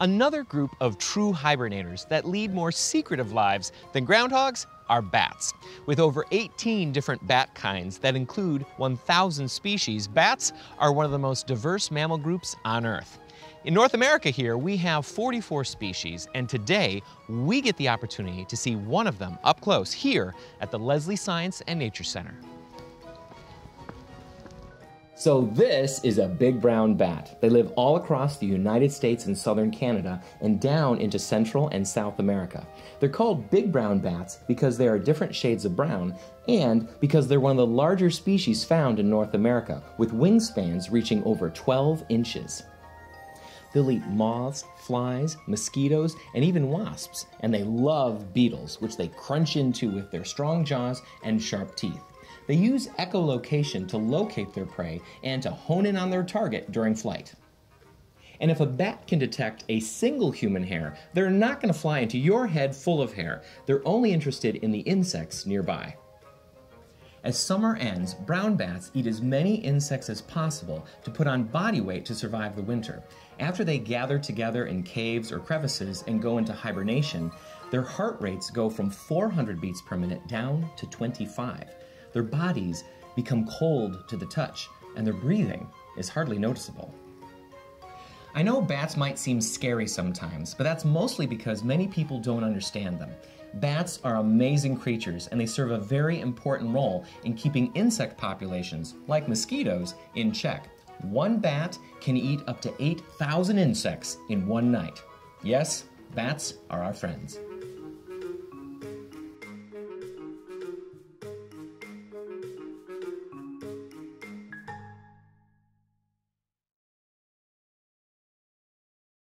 Another group of true hibernators that lead more secretive lives than groundhogs are bats. With over 18 different bat kinds that include 1,000 species, bats are one of the most diverse mammal groups on Earth. In North America here, we have 44 species, and today we get the opportunity to see one of them up close here at the Leslie Science and Nature Center. So this is a big brown bat. They live all across the United States and southern Canada and down into Central and South America. They're called big brown bats because they are different shades of brown and because they're one of the larger species found in North America with wingspans reaching over 12 inches. They'll eat moths, flies, mosquitoes, and even wasps, and they love beetles, which they crunch into with their strong jaws and sharp teeth. They use echolocation to locate their prey and to hone in on their target during flight. And if a bat can detect a single human hair, they're not going to fly into your head full of hair. They're only interested in the insects nearby. As summer ends, brown bats eat as many insects as possible to put on body weight to survive the winter. After they gather together in caves or crevices and go into hibernation, their heart rates go from 400 beats per minute down to 25. Their bodies become cold to the touch, and their breathing is hardly noticeable. I know bats might seem scary sometimes, but that's mostly because many people don't understand them. Bats are amazing creatures and they serve a very important role in keeping insect populations, like mosquitoes, in check. One bat can eat up to 8,000 insects in one night. Yes, bats are our friends.